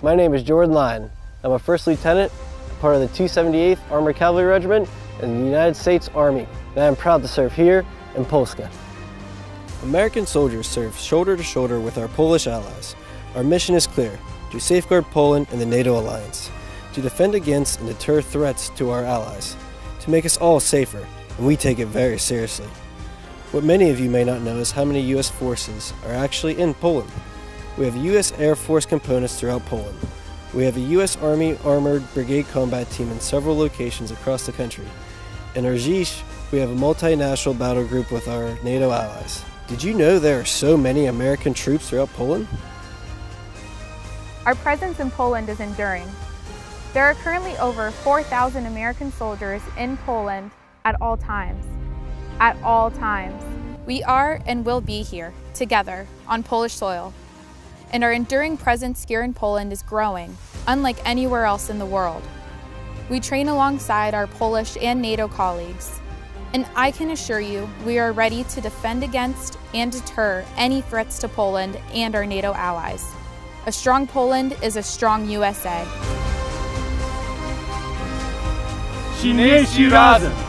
My name is Jordan Lyon. I'm a first lieutenant, part of the 278th Armored Cavalry Regiment in the United States Army, and I'm proud to serve here in Polska. American soldiers serve shoulder to shoulder with our Polish allies. Our mission is clear, to safeguard Poland and the NATO alliance, to defend against and deter threats to our allies, to make us all safer, and we take it very seriously. What many of you may not know is how many U.S. forces are actually in Poland. We have U.S. Air Force components throughout Poland. We have a U.S. Army Armored Brigade combat team in several locations across the country. In Orzysz, we have a multinational battle group with our NATO allies. Did you know there are so many American troops throughout Poland? Our presence in Poland is enduring. There are currently over 4,000 American soldiers in Poland at all times. At all times. We are and will be here, together, on Polish soil, and our enduring presence here in Poland is growing, unlike anywhere else in the world. We train alongside our Polish and NATO colleagues, and I can assure you we are ready to defend against and deter any threats to Poland and our NATO allies. A strong Poland is a strong USA. Silniejsi razem!